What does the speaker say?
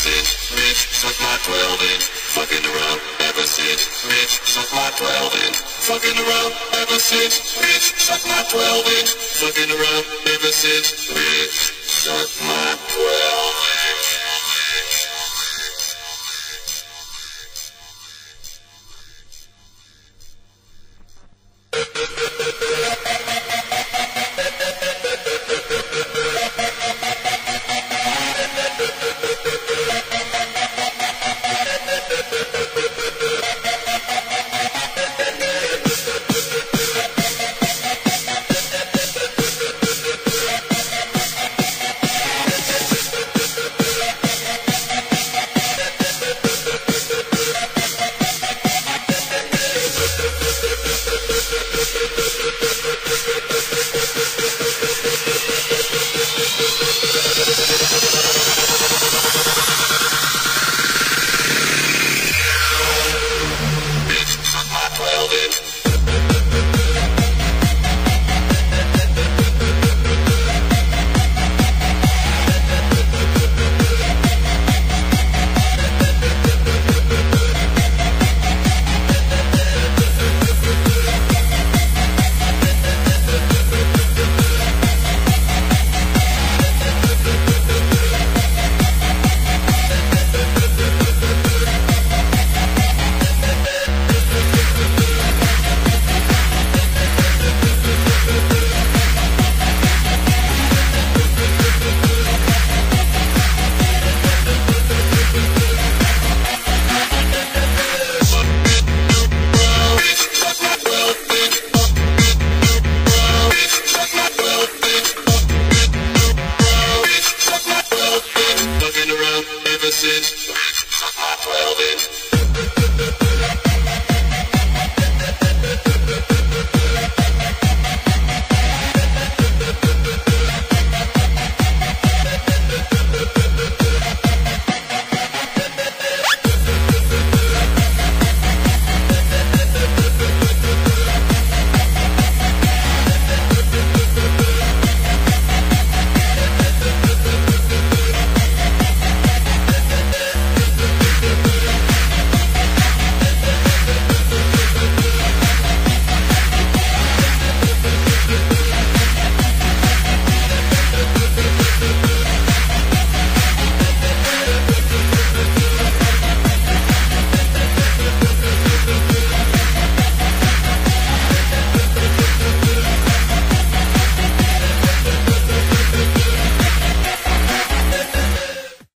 since Rich suck my 12 inch. Fucking around ever since Rich suck my 12 inch. Fucking around ever since Rich suck my 12 inch. Fucking around ever since Rich suck my 12 Hot Relevant.